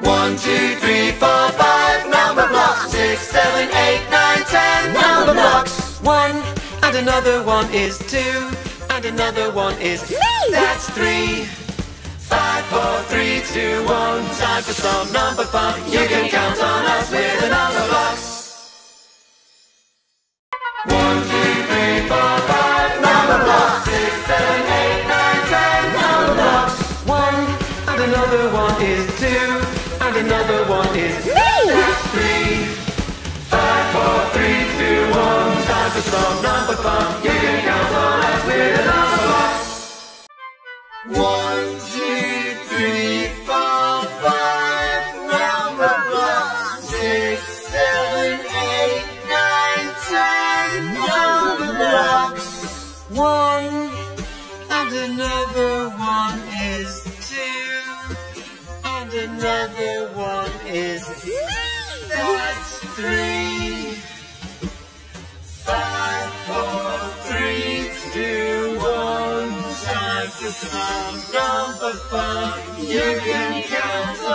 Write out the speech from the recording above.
One, two, three, four, five. Number blocks. Six, seven, eight, nine, ten. Number blocks. One, and another one is two, and another one is Me! That's three. Five, four, three, two, one. Time for some number fun. You can count on us with a Number blocks. One, two, three, four, five. Number blocks. Six, seven, eight, nine, ten. Number blocks. One, and another one is two, and another one is Me! That's three. Five, four, three, two, one. Time for some number fun. You can count on us with a Number blocks. One, two, three, four, five. Number blocks. Six, seven, eight, nine, ten. Number blocks. One, and another one is two, and another one is that's three. Five, four, three, two, one. Time for some number fun. You can count